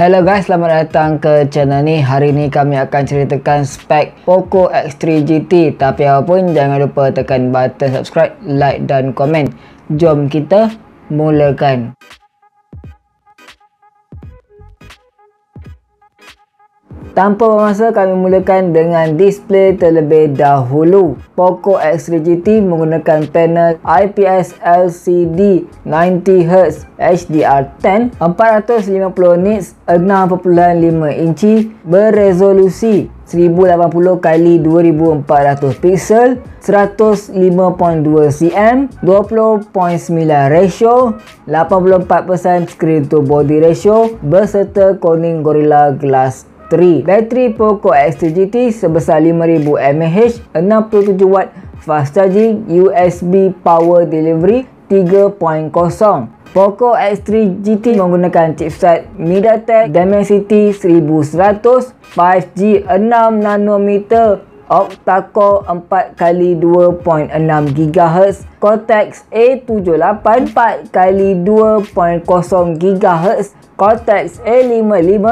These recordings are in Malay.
Hello guys, selamat datang ke channel ni. Hari ni kami akan ceritakan spek Poco X3 GT. Tapi apapun, jangan lupa tekan button subscribe, like dan komen. Jom kita mulakan. Tanpa bermasa kami mulakan dengan display terlebih dahulu. Poco X3 GT menggunakan panel IPS LCD 90Hz HDR10 450 nits 6.5 inci beresolusi 1080 x 2400 pixel 105.2 cm 20.9 ratio 84% screen to body ratio berserta Corning Gorilla Glass 3. Bateri Poco X3 GT sebesar 5000 mAh, 67W fast charging, USB power delivery 3.0. Poco X3 GT menggunakan chipset MediaTek Dimensity 1100 5G 6nm octa-core 4x2.6 GHz Cortex A78 4x2.0 GHz Cortex A55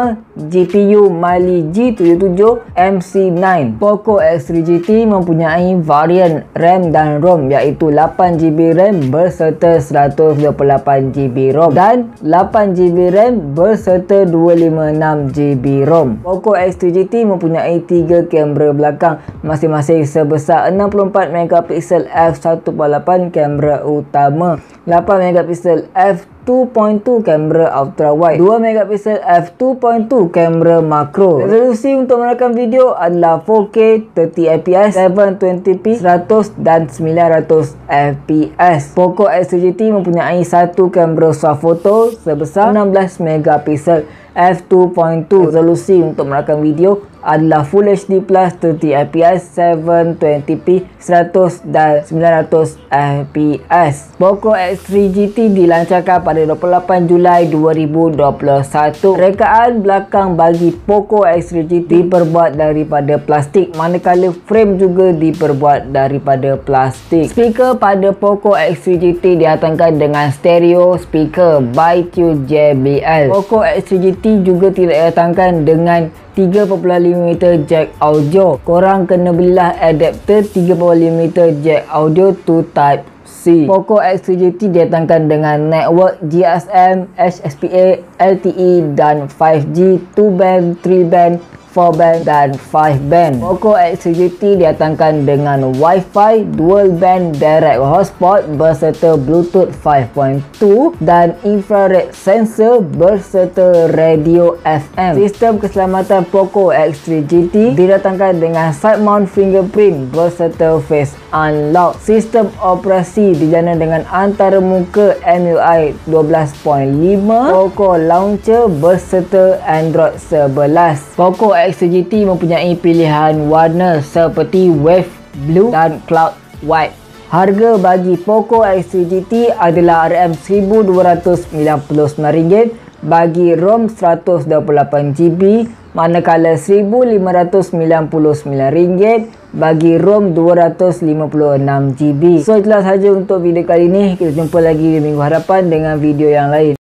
GPU Mali G77 MC9 Poco X3 GT mempunyai varian RAM dan ROM iaitu 8GB RAM berserta 128GB ROM dan 8GB RAM berserta 256GB ROM. Poco X3 GT mempunyai 3 kamera belakang masing-masing sebesar 64MP f1.8 kamera utama 8MP f 2.2 kamera ultra wide. 2 megapiksel f2.2 kamera makro. Resolusi untuk merakam video adalah 4K 30 fps 720p 100 dan 900 fps Poco X3 GT mempunyai satu kamera swafoto sebesar 16 megapiksel f2.2 resolusi untuk merakam video adalah Full HD Plus 30 fps 720p 100 dan 900 fps Poco X3 GT dilancarkan pada 28 Julai 2021 rekaan belakang bagi Poco X3 GT diperbuat daripada plastik manakala frame juga diperbuat daripada plastik. Speaker pada Poco X3 GT dihatangkan dengan stereo speaker by JBL Poco X3 GT juga tidak didatangkan dengan 3.5mm jack audio. Korang kena belilah adapter 3.5mm jack audio to type C. Poco X3 GT didatangkan dengan network GSM, HSPA, LTE dan 5G, 2 band, 3 band 4 band dan 5 band. Poco X3 GT didatangkan dengan Wi-Fi, dual band direct hotspot berserta Bluetooth 5.2 dan infrared sensor berserta radio FM. Sistem keselamatan Poco X3 GT didatangkan dengan side mount fingerprint berserta face unlock. Sistem operasi dijana dengan antara muka MUI 12.5, Poco Launcher berserta Android 11. Poco X XGT mempunyai pilihan warna seperti Wave Blue dan Cloud White. Harga bagi Poco X3 adalah RM1,299 bagi ROM 128GB manakala RM1,599 bagi ROM 256GB. So itulah sahaja untuk video kali ini. Kita jumpa lagi di minggu hadapan dengan video yang lain.